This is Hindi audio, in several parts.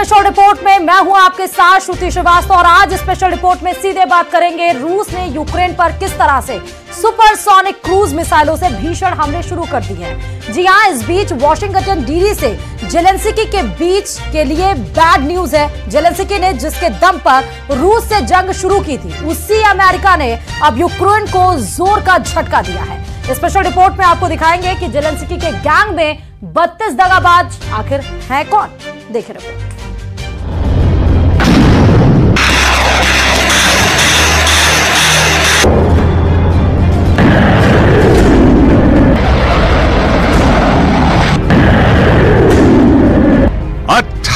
स्पेशल रिपोर्ट में मैं हूँ आपके साथ श्रुति श्रीवास्तव और आज स्पेशल रिपोर्ट में सीधे बात करेंगे रूस ने यूक्रेन पर किस तरह से सुपरसोनिक क्रूज मिसाइलों से भीषण हमले शुरू कर दिए हैं। जी हाँ, इस बीच वॉशिंगटन डीडी से जेलेंसिकी के बीच के लिए बैड न्यूज़ है। जेलेंसिकी ने जिसके दम पर रूस से जंग शुरू की थी, उसी अमेरिका ने अब यूक्रेन को ज़ोर का झटका दिया है। स्पेशल रिपोर्ट में आपको दिखाएँगे कि जेलेंसिकी के गैंग में बत्तीस दगाबाज आखिर है कौन? देखे रिपोर्ट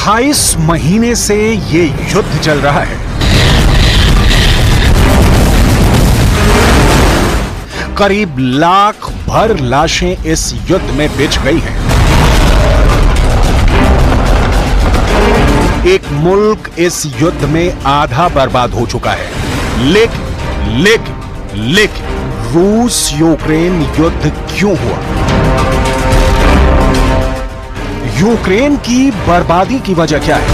अट्ठाईस महीने से ये युद्ध चल रहा है। करीब लाख भर लाशें इस युद्ध में बिछ गई हैं। एक मुल्क इस युद्ध में आधा बर्बाद हो चुका है। लेकिन लेकिन लेकिन रूस यूक्रेन युद्ध क्यों हुआ? यूक्रेन की बर्बादी की वजह क्या है?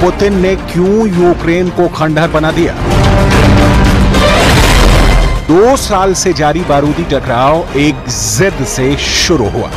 पुतिन ने क्यों यूक्रेन को खंडहर बना दिया? दो साल से जारी बारूदी टकराव एक जिद से शुरू हुआ।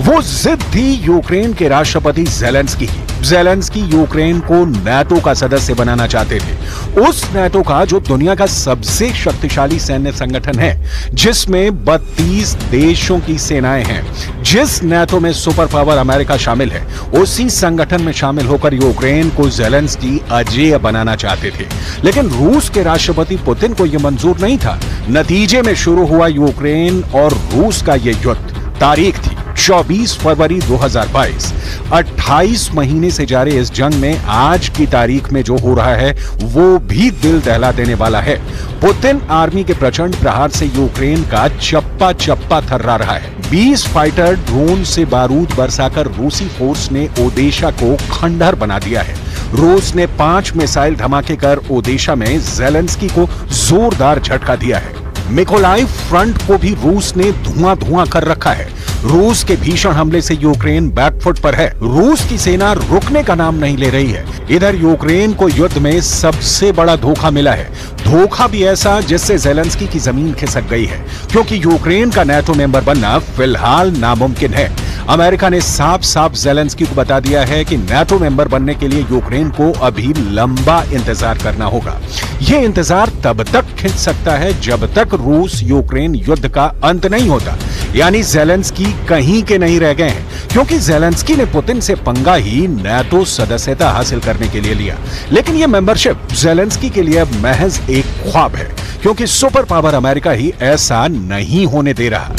वो जिद थी यूक्रेन के राष्ट्रपति जेलेंस्की की। जेलेंस्की यूक्रेन को नाटो का सदस्य बनाना चाहते थे, उस नाटो का जो दुनिया का सबसे शक्तिशाली सैन्य संगठन है, जिसमें 32 देशों की सेनाएँ हैं, जिस नाटो में सुपर पावर अमेरिका शामिल है, उसी संगठन में शामिल होकर यूक्रेन को जेलेंस्की अजेय बनाना चाहते थे। लेकिन रूस के राष्ट्रपति पुतिन को यह मंजूर नहीं था। नतीजे में शुरू हुआ यूक्रेन और रूस का यह युद्ध। तारीख थी। 24 फरवरी 2022 28 महीने से जारी इस जंग में आज की तारीख में जो हो रहा है, वो भी दिल दहला देने वाला है। पुतिन आर्मी के प्रचंड प्रहार से यूक्रेन का चप्पा चप्पा थर्रा रहा है। 20 फाइटर ड्रोन से बारूद बरसाकर रूसी फोर्स ने ओदेशा को खंडहर बना दिया है। रूस ने पाँच मिसाइल धमाके कर ओदेशा में जेलेंस्की को जोरदार झटका दिया है। मिकोलाई फ्रंट को भी रूस ने धुआँ धुआँ कर रखा है। रूस के भीषण हमले से यूक्रेन बैकफुट पर है। रूस की सेना रुकने का नाम नहीं ले रही है। इधर यूक्रेन को युद्ध में सबसे बड़ा धोखा मिला है। धोखा भी ऐसा जिससे जेलेंस्की की ज़मीन खिसक गई है, क्योंकि यूक्रेन का नेटो मेंबर बनना फ़िलहाल नामुमकिन है। अमेरिका ने साफ़ साफ़ जेलेंस्की को बता दिया है कि नेटो मेंबर बनने के लिए यूक्रेन को अभी लंबा इंतज़ार करना होगा। यह इंतज़ार तब तक खिंच सकता है जब तक रूस यूक्रेन युद्ध का अंत नहीं होता। यानी जेलेंस्की कहीं के नहीं रह गए हैं, क्योंकि जेलेंस्की ने पुतिन से पंगा ही नेटो सदस्यता हासिल करने के लिए लिया। लेकिन यह मेंबरशिप जेलेंस्की के लिए महज एक ख्वाब है, क्योंकि सुपर पावर अमेरिका ही ऐसा नहीं होने दे रहा।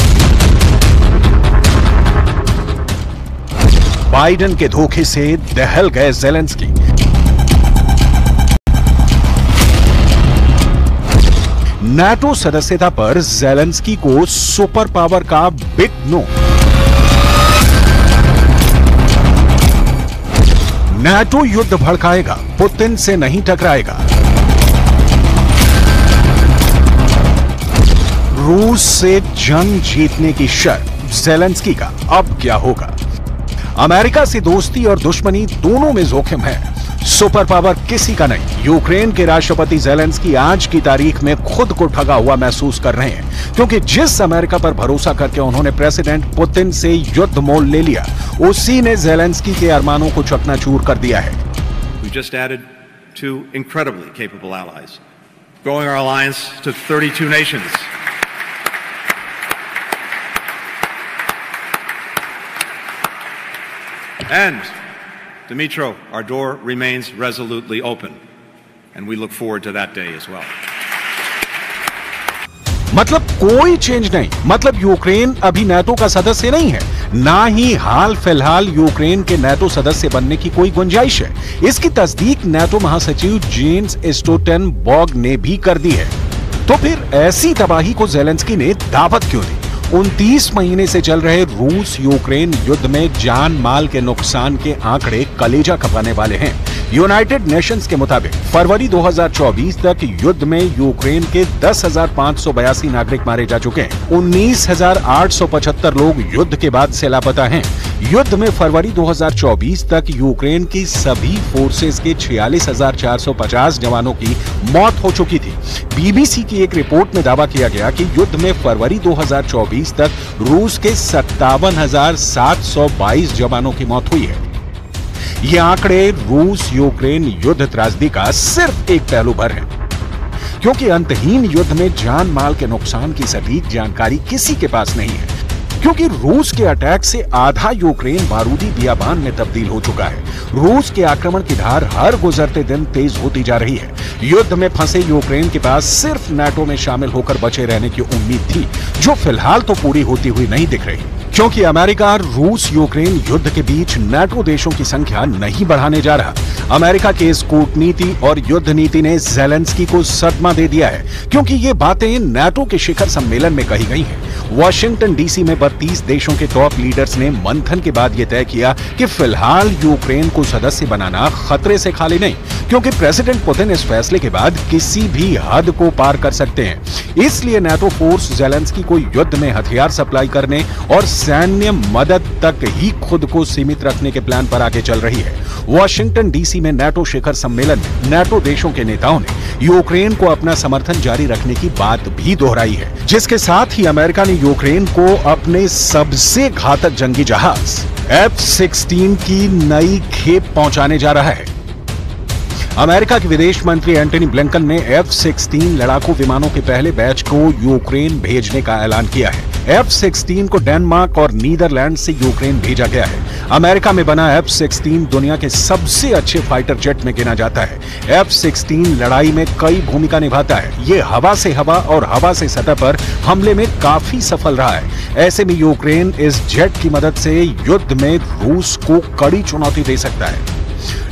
बाइडन के धोखे से दहल गए जेलेंस्की नाटो सदस्यता पर जेलेंस्की को सुपर पावर का बिग नो नाटो युद्ध भड़काएगा, पुतिन से नहीं टकराएगा। रूस से जंग जीतने की शर्त, जेलेंस्की का। अब क्या होगा? अमेरिका से दोस्ती और दुश्मनी दोनों में जोखिम है। सुपर पावर किसी का नहीं। यूक्रेन के राष्ट्रपति जेलेंस्की आज की तारीख में खुद को ठगा हुआ महसूस कर रहे हैं, क्योंकि जिस अमेरिका पर भरोसा करके उन्होंने प्रेसिडेंट पुतिन से युद्ध मोल ले लिया उसी ने जेलेंस्की के अरमानों को चकनाचूर कर दिया है We've just added two incredibly capable allies, growing our alliance to 32 nations. And, Dimitro, our door remains resolutely open, and we look forward to that day as well. मतलब कोई चेंज नहीं मतलब यूक्रेन अभी नाटो का सदस्य नहीं है ना ही हाल फ़िलहाल यूक्रेन के नेटो सदस्य बनने की कोई गुंजाइश है। इसकी तस्दीक नेटो महासचिव जेम्स स्टोटन बॉग ने भी कर दी है। तो फिर ऐसी तबाही को जेलेंस्की ने दावत क्यों दी? 29 महीने से चल रहे रूस यूक्रेन युद्ध में जान माल के नुकसान के आंकड़े कलेजा खपाने वाले हैं। यूनाइटेड नेशंस के मुताबिक फरवरी 2024 तक युद्ध में यूक्रेन के दस नागरिक मारे जा चुके हैं। उन्नीस लोग युद्ध के बाद से लापता हैं। युद्ध में फरवरी 2024 तक यूक्रेन की सभी फोर्सेस के 46,450 जवानों की मौत हो चुकी थी। बीबीसी की एक रिपोर्ट में दावा किया गया कि युद्ध में फरवरी 2024 तक रूस के सत्तावन जवानों की मौत हुई है। ये आंकड़े रूस यूक्रेन युद्ध त्रासदी का सिर्फ़ एक पहलू भर है। क्योंकि अंतहीन युद्ध में जान माल के नुकसान की सटीक जानकारी किसी के पास नहीं है, क्योंकि रूस के अटैक से आधा यूक्रेन बारूदी बियाबान में तब्दील हो चुका है। रूस के आक्रमण की धार हर गुजरते दिन तेज होती जा रही है। युद्ध में फंसे यूक्रेन के पास सिर्फ़ नाटो में शामिल होकर बचे रहने की उम्मीद थी, जो फ़िलहाल तो पूरी होती हुई नहीं दिख रही। क्योंकि अमेरिका, रूस, यूक्रेन युद्ध के बीच नेटो देशों की संख्या नहीं बढ़ाने जा रहा। अमेरिका के इस कूटनीति और युद्ध नीति ने जेलेंस्की को सदमा दे दिया है, क्योंकि ये बातें नेटो के शिखर सम्मेलन में कही गई हैं। वॉशिंगटन डीसी में बत्तीस देशों के टॉप लीडर्स ने मंथन के बाद यह तय किया कि फ़िलहाल यूक्रेन को सदस्य बनाना खतरे से खाली नहीं, क्योंकि प्रेसिडेंट पुतिन इस फैसले के बाद किसी भी हद को पार कर सकते हैं। इसलिए नेटो फोर्स जेलेंस्की को युद्ध में हथियार सप्लाई करने और सैन्य मदद तक ही खुद को सीमित रखने के प्लान पर आगे चल रही है। वॉशिंगटन डीसी में नेटो शिखर सम्मेलन में नेटो देशों के नेताओं ने यूक्रेन को अपना समर्थन जारी रखने की बात भी दोहराई है, जिसके साथ ही अमेरिका ने यूक्रेन को अपने सबसे घातक जंगी जहाज़ एफ़ सिक्सटीन की नई खेप पहुँचाने जा रहा है। अमेरिका के विदेश मंत्री एंटनी ब्लिंकन ने एफ़ सिक्सटीन लड़ाकू विमानों के पहले बैच को यूक्रेन भेजने का ऐलान किया है। एफ़ सिक्सटीन को डेनमार्क और नीदरलैंड से यूक्रेन भेजा गया है। अमेरिका में बना एफ़ सिक्सटीन दुनिया के सबसे अच्छे फाइटर जेट में गिना जाता है। एफ़ सिक्सटीन लड़ाई में कई भूमिका निभाता है। ये हवा से हवा और हवा से सतह पर हमले में काफ़ी सफल रहा है। ऐसे में यूक्रेन इस जेट की मदद से युद्ध में रूस को कड़ी चुनौती दे सकता है।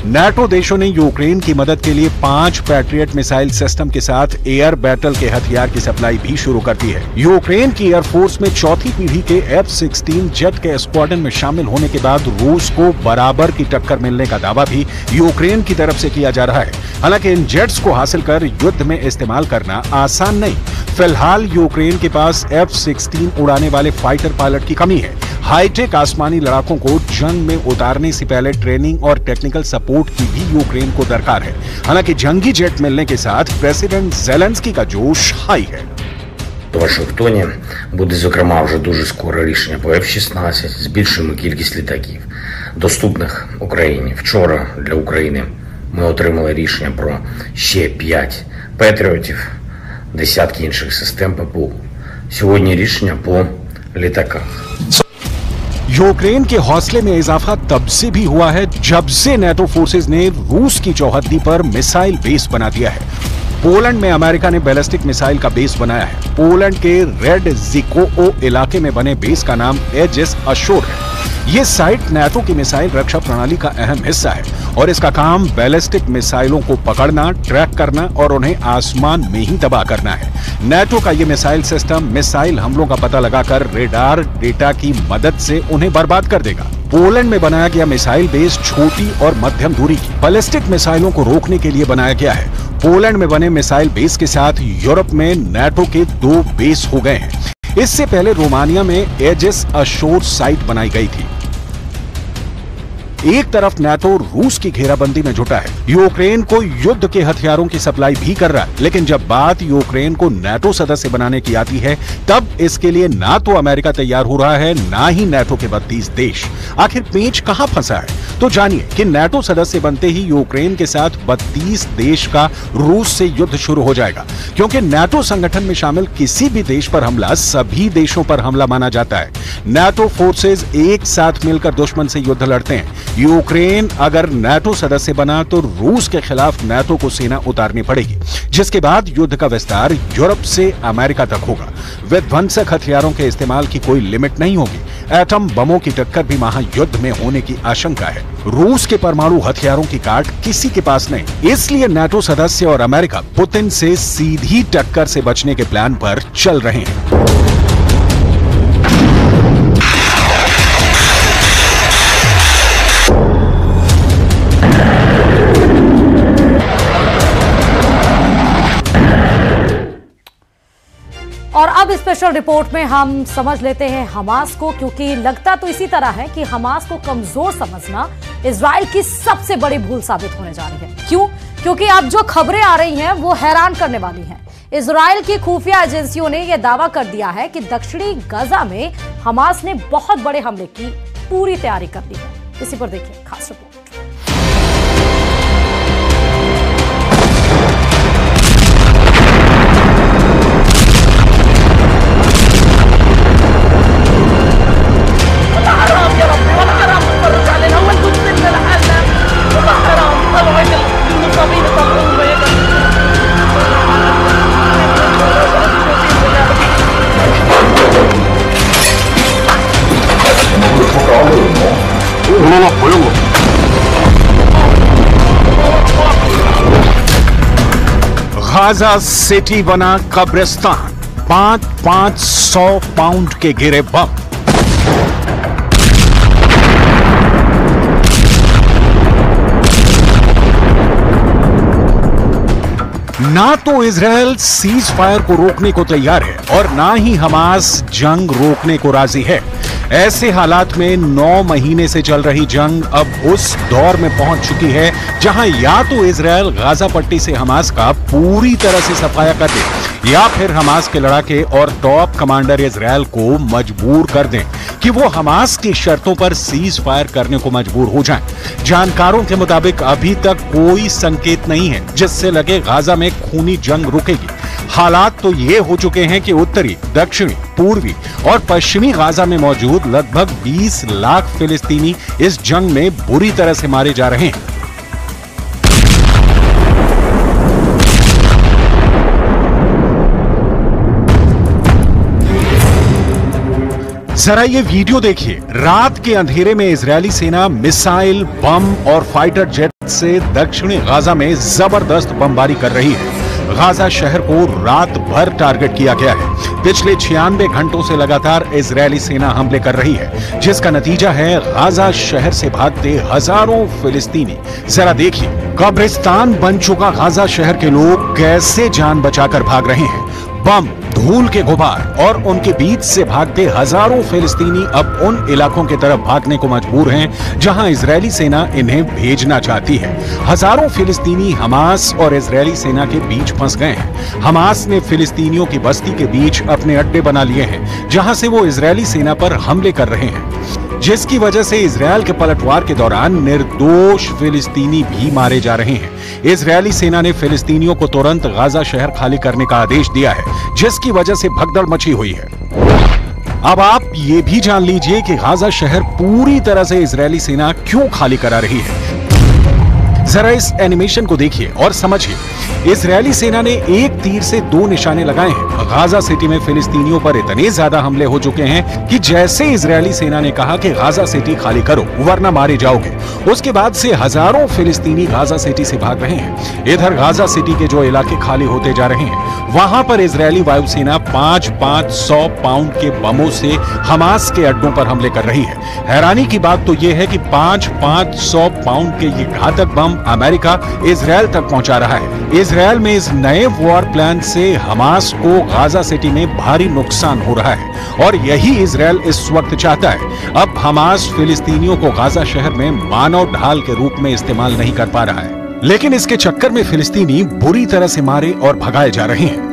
नाटो देशों ने यूक्रेन की मदद के लिए पाँच पैट्रियट मिसाइल सिस्टम के साथ एयर बैटल के हथियार की सप्लाई भी शुरू कर दी है। यूक्रेन की एयरफोर्स में चौथी पीढ़ी के एफ़ सिक्सटीन जेट के स्क्वाडन में शामिल होने के बाद रूस को बराबर की टक्कर मिलने का दावा भी यूक्रेन की तरफ़ से किया जा रहा है। हालाँकि इन जेट्स को हासिल कर युद्ध में इस्तेमाल करना आसान नहीं। फ़िलहाल यूक्रेन के पास एफ़ सिक्सटीन उड़ाने वाले फाइटर पायलट की कमी है। हाईटेक आसमानी लड़ाकों को जंग में उतारने से पहले ट्रेनिंग और टेक्निकल सपोर्ट की भी यूक्रेन को दरकार है हालांकि जंगी जेट मिलने के साथ प्रेसिडेंट जेलेंस्की का जोश हाई है У Вашингтоні буде зокрема вже дуже скоро рішення по F-16. Збільшуємо кількість літаків, доступних Україні. Вчора для України ми отримали рішення про ще 5 патріотів, десятки інших систем ППУ. Сьогодні рішення по літаках. यूक्रेन के हौसले में इजाफा तब से भी हुआ है जब से नेटो फोर्सेज ने रूस की चौहद्दी पर मिसाइल बेस बना दिया है। पोलैंड में अमेरिका ने बैलिस्टिक मिसाइल का बेस बनाया है। पोलैंड के रेड जिको इलाके में बने बेस का नाम एजेस अशोर है। ये साइट नेटो की मिसाइल रक्षा प्रणाली का अहम हिस्सा है और इसका काम बैलिस्टिक मिसाइलों को पकड़ना, ट्रैक करना और उन्हें आसमान में ही तबाह करना है। नेटो का ये मिसाइल सिस्टम मिसाइल हमलों का पता लगाकर रेडार डेटा की मदद से उन्हें बर्बाद कर देगा। पोलैंड में बनाया गया मिसाइल बेस छोटी और मध्यम दूरी की बैलिस्टिक मिसाइलों को रोकने के लिए बनाया गया है। पोलैंड में बने मिसाइल बेस के साथ यूरोप में नेटो के दो बेस हो गए हैं। इससे पहले रोमानिया में एजेस अशोर साइट बनाई गई थी। एक तरफ़ नैटो रूस की घेराबंदी में जुटा है यूक्रेन को युद्ध के हथियारों की सप्लाई भी कर रहा है। लेकिन जब बात यूक्रेन को नेटो सदस्य बनाने की आती है, तब इसके लिए ना तो अमेरिका तैयार हो रहा है, ना ही नाटो के बत्तीस देश। आखिर पेच कहाँ फंसा है? तो जानिए कि नेटो सदस्य बनते ही यूक्रेन के साथ बत्तीस देश का रूस से युद्ध शुरू हो जाएगा। क्योंकि नेटो संगठन में शामिल किसी भी देश पर हमला, सभी देशों पर हमला माना जाता है। नेटो फोर्सेज एक साथ मिलकर दुश्मन से युद्ध लड़ते हैं। यूक्रेन अगर नेटो सदस्य बना तो रूस के खिलाफ नाटो को सेना उतारनी पड़ेगी, जिसके बाद युद्ध का विस्तार यूरोप से अमेरिका तक होगा। विध्वंसक हथियारों के इस्तेमाल की कोई लिमिट नहीं होगी। एटम बमों की टक्कर भी महायुद्ध में होने की आशंका है। रूस के परमाणु हथियारों की काट किसी के पास नहीं। इसलिए नाटो सदस्य और अमेरिका पुतिन से सीधी टक्कर से बचने के प्लान पर चल रहे हैं। अब स्पेशल रिपोर्ट में हम समझ लेते हैं हमास को, क्योंकि लगता तो इसी तरह है कि हमास को कमज़ोर समझना इसराइल की सबसे बड़ी भूल साबित होने जा रही है। क्यों? क्योंकि अब जो खबरें आ रही हैं, वो हैरान करने वाली हैं। इसराइल की खुफिया एजेंसियों ने यह दावा कर दिया है कि दक्षिणी गजा में हमास ने बहुत बड़े हमले की पूरी तैयारी कर ली है। इसी पर देखिए खास रिपोर्ट। गाजा सिटी बना कब्रिस्तान। पाँच पाँच सौ पाउंड के गिरे बम। ना तो इसराइल सीज फायर को रोकने को तैयार है और ना ही हमास जंग रोकने को राज़ी है। ऐसे हालात में नौ महीने से चल रही जंग अब उस दौर में पहुँच चुकी है, जहाँ या तो इसराइल गाजा पट्टी से हमास का पूरी तरह से सफाया कर दे, या फिर हमास के लड़ाके और टॉप कमांडर इसराइल को मजबूर कर दें कि वो हमास की शर्तों पर सीज फायर करने को मजबूर हो जाएँ। जानकारों के मुताबिक अभी तक कोई संकेत नहीं है, जिससे लगे गाजा में खूनी जंग रुकेगी हालात तो ये हो चुके हैं कि उत्तरी, दक्षिणी, पूर्वी और पश्चिमी गाजा में मौजूद लगभग 20 लाख फिलिस्तीनी इस जंग में बुरी तरह से मारे जा रहे हैं। जरा ये वीडियो देखिए। रात के अंधेरे में इजरायली सेना मिसाइल, बम और फाइटर जेट से दक्षिणी गाजा में ज़बरदस्त बमबारी कर रही है। गाजा शहर को रात भर टारगेट किया गया है। पिछले छियानवे घंटों से लगातार इजरायली सेना हमले कर रही है, जिसका नतीजा है गाजा शहर से भागते हज़ारों फिलिस्तीनी। जरा देखिए, कब्रिस्तान बन चुका गाजा शहर के लोग कैसे जान बचाकर भाग रहे हैं। बम धूल के गुबार और उनके बीच से भागते हज़ारों फिलिस्तीनी अब उन इलाकों की तरफ़ भागने को मजबूर हैं, जहाँ इजरायली सेना इन्हें भेजना चाहती है। हज़ारों फिलिस्तीनी हमास और इजरायली सेना के बीच फंस गए हैं। हमास ने फिलिस्तीनियों की बस्ती के बीच अपने अड्डे बना लिए हैं, जहाँ से वो इसराइली सेना पर हमले कर रहे हैं। जिसकी वजह से इसराइल के पलटवार के दौरान निर्दोष फिलिस्तीनी भी मारे जा रहे हैं। इजरायली सेना ने फिलिस्तीनियों को तुरंत गाजा शहर खाली करने का आदेश दिया है, जिसकी वजह से भगदड़ मची हुई है। अब आप ये भी जान लीजिए कि गाजा शहर पूरी तरह से इसराइली सेना क्यों खाली करा रही है। जरा इस एनिमेशन को देखिए और समझिए इजरायली सेना ने एक तीर से दो निशाने लगाए हैं। गाजा सिटी में फिलिस्तीनियों पर इतने ज़्यादा हमले हो चुके हैं कि जैसे इजरायली सेना ने कहा कि गाजा सिटी खाली करो, वरना मारे जाओगे। उसके बाद से हज़ारों फिलिस्तीनी गाजा सिटी से भाग रहे हैं। इधर गाजा सिटी के जो इलाके खाली होते जा रहे हैं, वहाँ पर इसराइली वायुसेना पाँच पाँच सौ पाउंड के बमों से हमास के अड्डों पर हमले कर रही है। हैरानी की बात तो यह है कि पाँच पाँच सौ पाउंड के ये घातक बम अमेरिका इसराइल तक पहुँचा रहा है। इसराइल में इस नए वॉर प्लान से हमास को गाजा सिटी में भारी नुकसान हो रहा है और यही इसराइल इस वक्त चाहता है अब हमास फिलिस्तीनियों को गाजा शहर में मानव ढाल के रूप में इस्तेमाल नहीं कर पा रहा है लेकिन इसके चक्कर में फिलिस्तीनी बुरी तरह से मारे और भगाए जा रहे हैं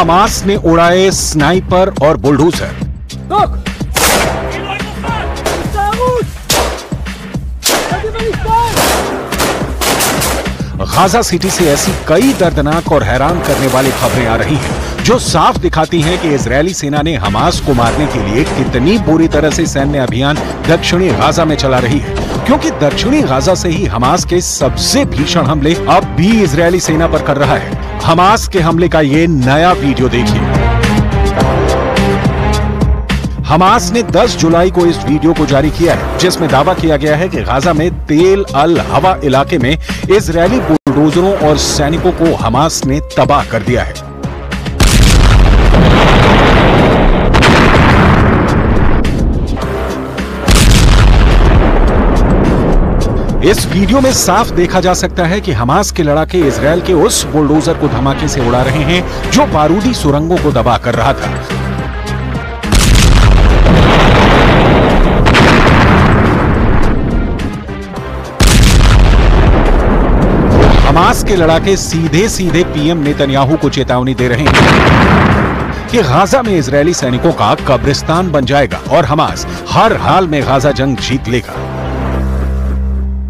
हमास ने उड़ाए स्नाइपर और बुलडोजर। गाजा सिटी से ऐसी कई दर्दनाक और हैरान करने वाली खबरें आ रही हैं जो साफ़ दिखाती हैं कि इजरायली सेना ने हमास को मारने के लिए कितनी बुरी तरह से सैन्य अभियान दक्षिणी गाजा में चला रही है। क्योंकि दक्षिणी गाजा से ही हमास के सबसे भीषण हमले अब भी इजरायली सेना पर कर रहा है। हमास के हमले का ये नया वीडियो देखिए। हमास ने 10 जुलाई को इस वीडियो को जारी किया है, जिसमें दावा किया गया है कि गाजा में तेल अल हवा इलाके में इजरायली बुलडोजरों और सैनिकों को हमास ने तबाह कर दिया है। इस वीडियो में साफ़ देखा जा सकता है कि हमास के लड़ाके इसराइल के उस बुलडोजर को धमाके से उड़ा रहे हैं, जो बारूदी सुरंगों को दबा कर रहा था। हमास के लड़ाके सीधे सीधे पीएम नेतन्याहू को चेतावनी दे रहे हैं कि गाजा में इजरायली सैनिकों का कब्रिस्तान बन जाएगा और हमास हर हाल में गाजा जंग जीत लेगा।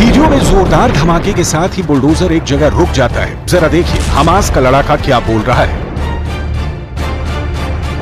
वीडियो में जोरदार धमाके के साथ ही बुलडोजर एक जगह रुक जाता है जरा देखिए हमास का लड़ाका क्या बोल रहा है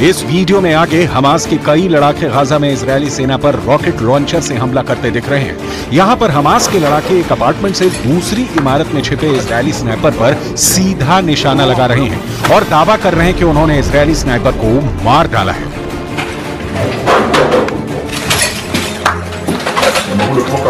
इस वीडियो में आगे हमास के कई लड़ाके गाजा में इजरायली सेना पर रॉकेट लॉन्चर से हमला करते दिख रहे हैं यहाँ पर हमास के लड़ाके एक अपार्टमेंट से दूसरी इमारत में छिपे इजरायली स्नाइपर पर सीधा निशाना लगा रहे हैं और दावा कर रहे हैं कि उन्होंने इजरायली स्नाइपर को मार डाला है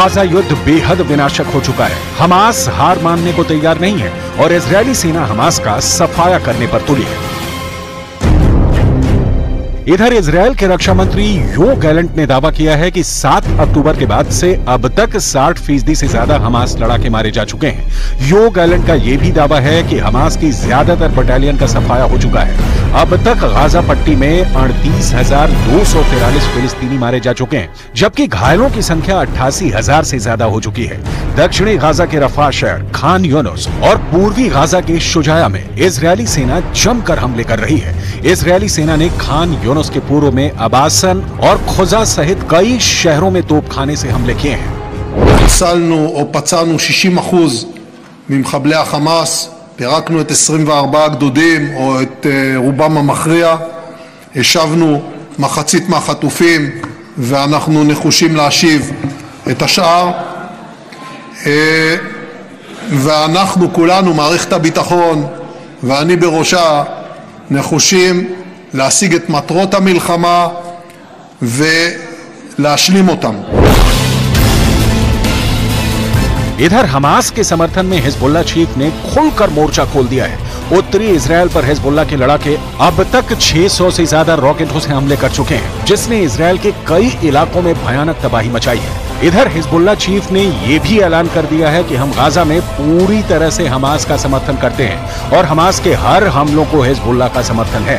गाजा युद्ध बेहद विनाशक हो चुका है हमास हार मानने को तैयार नहीं है और इजरायली सेना हमास का सफाया करने पर तुली है इधर इसराइल के रक्षा मंत्री यो गैलेंट ने दावा किया है कि 7 अक्टूबर के बाद से अब तक 60 फ़ीसदी से ज़्यादा हमास लड़ाके मारे जा चुके हैं। यो गैलेंट का यह भी दावा है कि हमास की ज़्यादातर बटालियन का सफाया हो चुका है। अब तक गाजा पट्टी में अड़तीस हज़ार दो सौ तिरालीस फिलिस्तीनी मारे जा चुके हैं, जबकि घायलों की संख्या अट्ठासी हज़ार से ज़्यादा हो चुकी है। दक्षिणी गाजा के रफा शहर खान यूनुस और पूर्वी गाजा के शुजाया में इसराइली सेना जमकर हमले कर रही है। इजरायली सेना ने खान यूनुस के पूर्व में अबासन और खुजा सहित कई शहरों में तोपखाने से हमले किए हैं חיסלנו או פצענו 60% ממחבלי החמאס, פירקנו את 24 הגדודים או את אה, רובם המכריע, השבנו מחצית מהחטופים ואנחנו נחושים להשיב את השאר. אה, ואנחנו כולנו, מערכת הביטחון ואני בראשה, נחושים להשיג את מטרות המלחמה ולהשלים אותן. इधर हमास के समर्थन में हिजबुल्ला चीफ ने खुलकर मोर्चा खोल दिया है उत्तरी इसराइल पर हिजबुल्ला के लड़ाके अब तक 600 से ज्यादा रॉकेटों से हमले कर चुके हैं जिसने इसराइल के कई इलाकों में भयानक तबाही मचाई है इधर हिजबुल्ला चीफ ने ये भी ऐलान कर दिया है कि हम गाजा में पूरी तरह से हमास का समर्थन करते हैं और हमास के हर हमलों को हिजबुल्ला का समर्थन है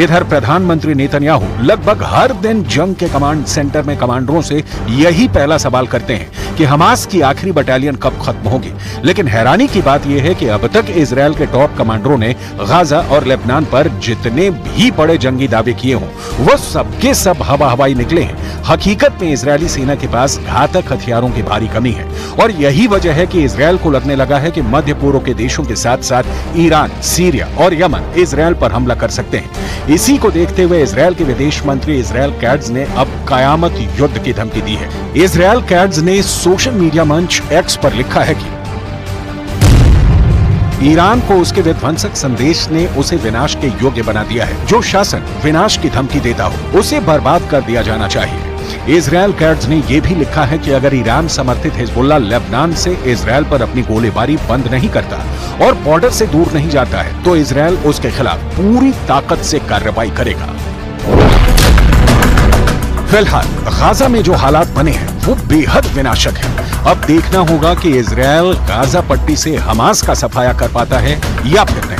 इधर प्रधानमंत्री नेतन्याहू लगभग हर दिन जंग के कमांड सेंटर में कमांडरों से यही पहला सवाल करते हैं कि हमास की आखिरी बटालियन कब खत्म होगी। लेकिन हैरानी की बात यह है कि अब तक इसराइल के टॉप कमांडरों ने गाजा और लेबनान पर जितने भी बड़े जंगी दावे किए हों, वो सबके सब हवा हवाई निकले हैं। हकीकत में इसराइली सेना के पास घातक हथियारों की भारी कमी है और यही वजह है कि इसराइल को लगने लगा है कि मध्य पूर्व के देशों के साथ साथ ईरान, सीरिया और यमन इसराइल पर हमला कर सकते हैं। इसी को देखते हुए इसराइल के विदेश मंत्री इसराइल कैड्स ने अब कयामत युद्ध की धमकी दी है। इसराइल कैड्स ने सोशल मीडिया मंच एक्स पर लिखा है कि ईरान को उसके विध्वंसक संदेश ने उसे विनाश के योग्य बना दिया है। जो शासन विनाश की धमकी देता हो, उसे बर्बाद कर दिया जाना चाहिए। इसराइल कैड्स ने यह भी लिखा है कि अगर ईरान समर्थित हिजबुल्ला लेबनान से इसराइल पर अपनी गोलीबारी बंद नहीं करता और बॉर्डर से दूर नहीं जाता है तो इसराइल उसके खिलाफ पूरी ताकत से कार्रवाई करेगा। फ़िलहाल, गाजा में जो हालात बने हैं, वो बेहद विनाशक है। अब देखना होगा कि इसराइल गाजा पट्टी से हमास का सफाया कर पाता है या फिर नहीं।